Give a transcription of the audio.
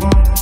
one.